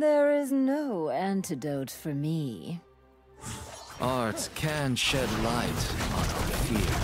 There is no antidote for me. Art can shed light on our fears.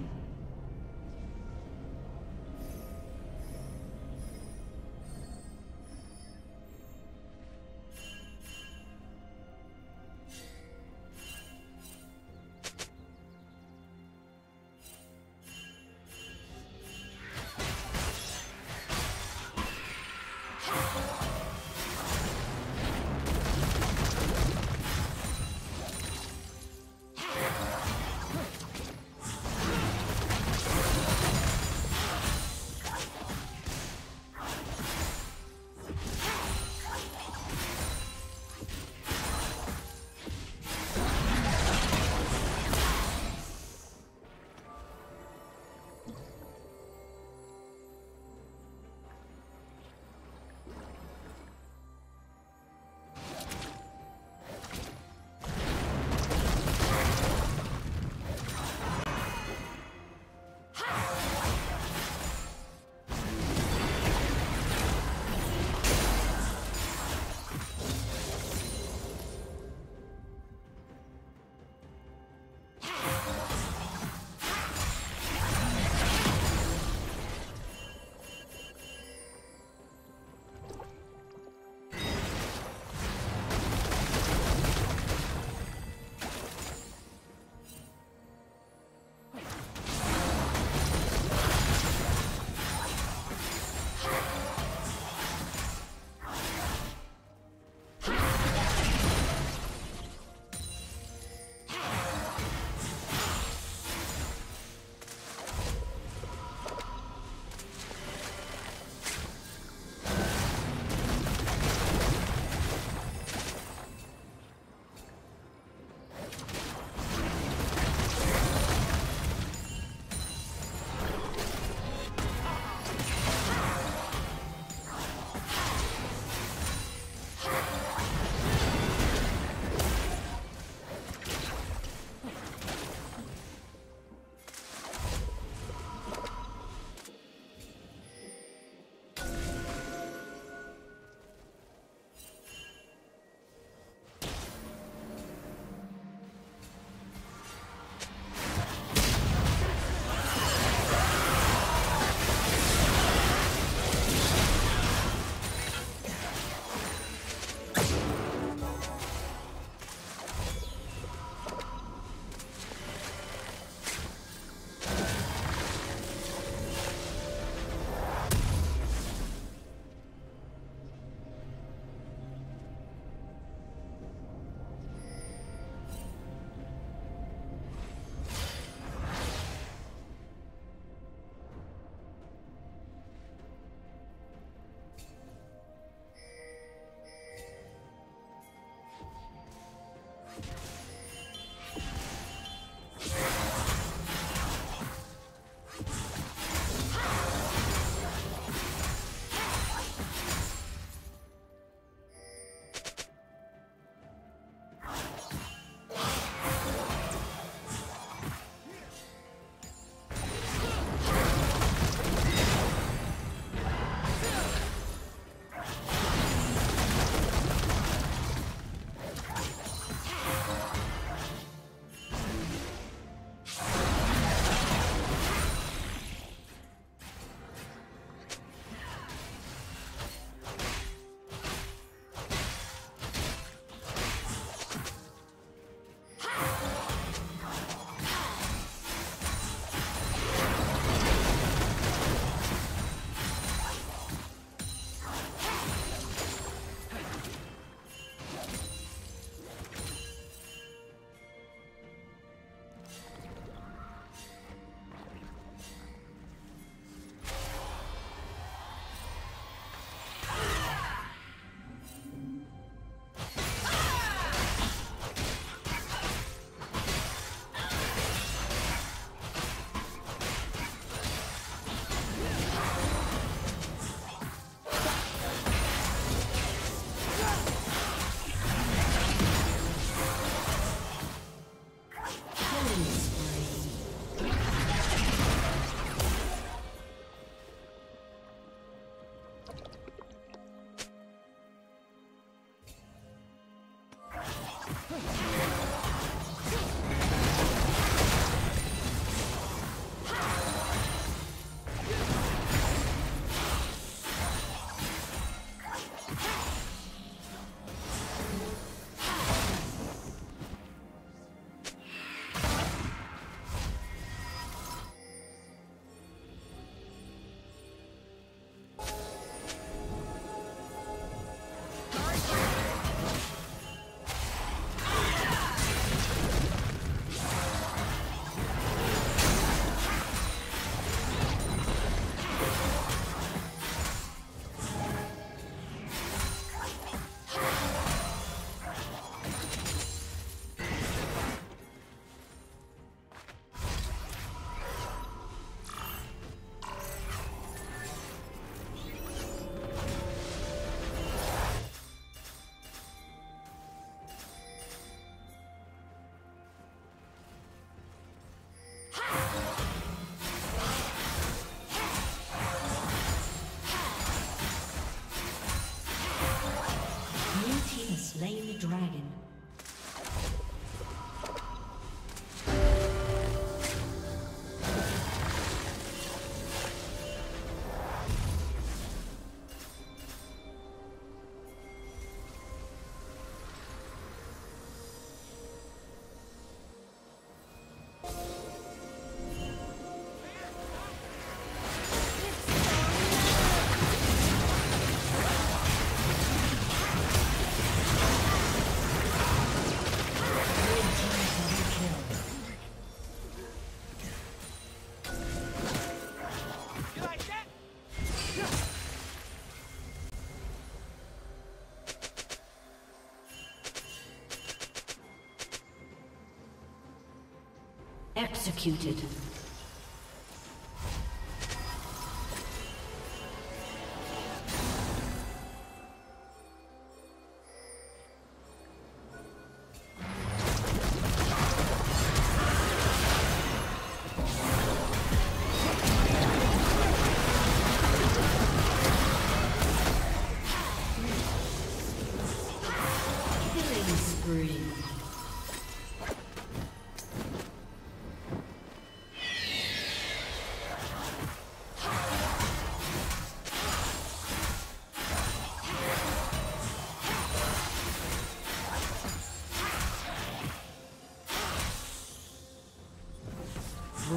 Executed.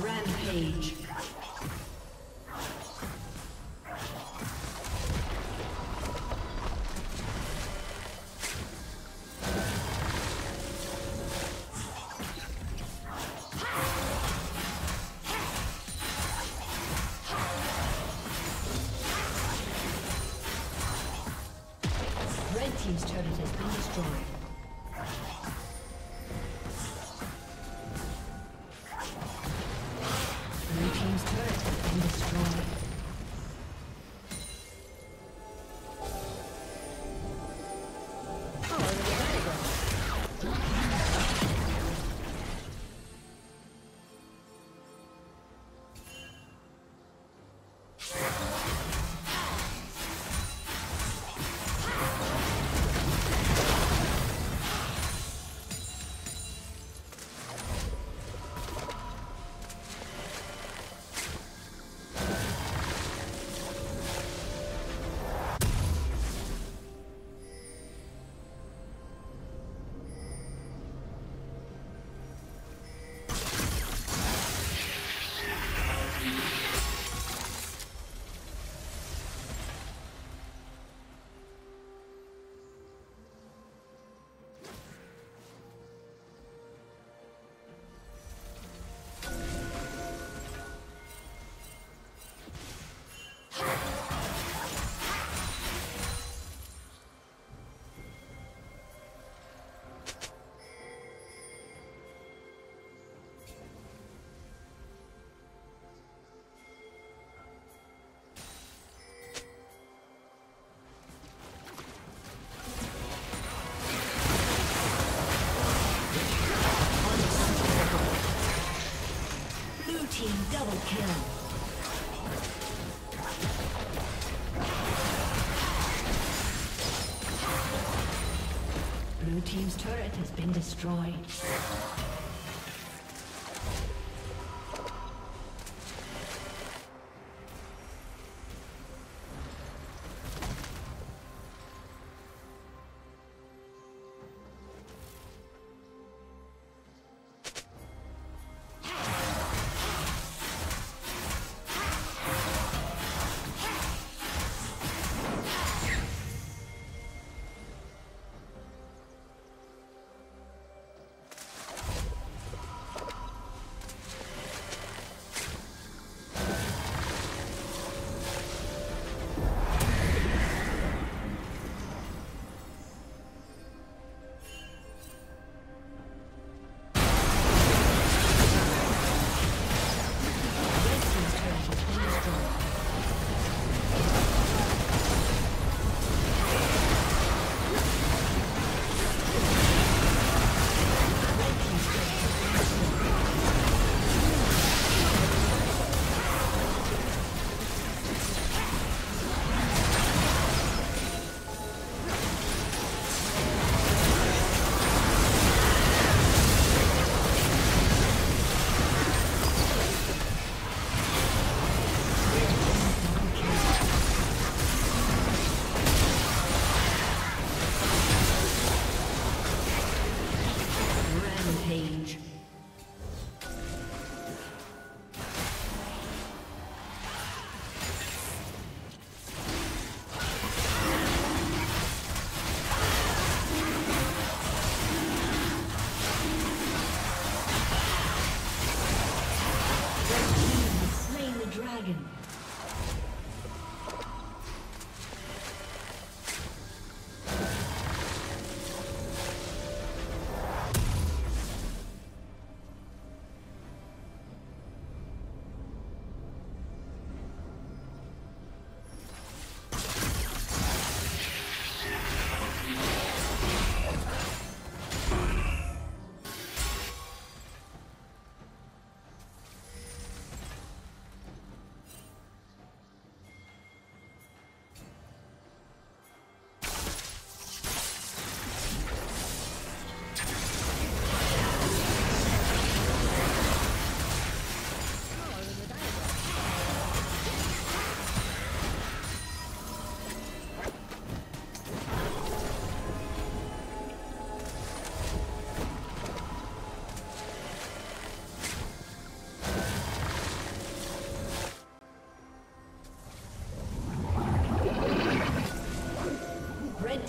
Rampage. Been destroyed.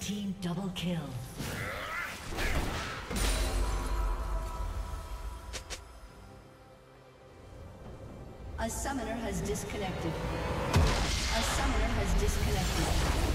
Team double kill. A summoner has disconnected. A summoner has disconnected.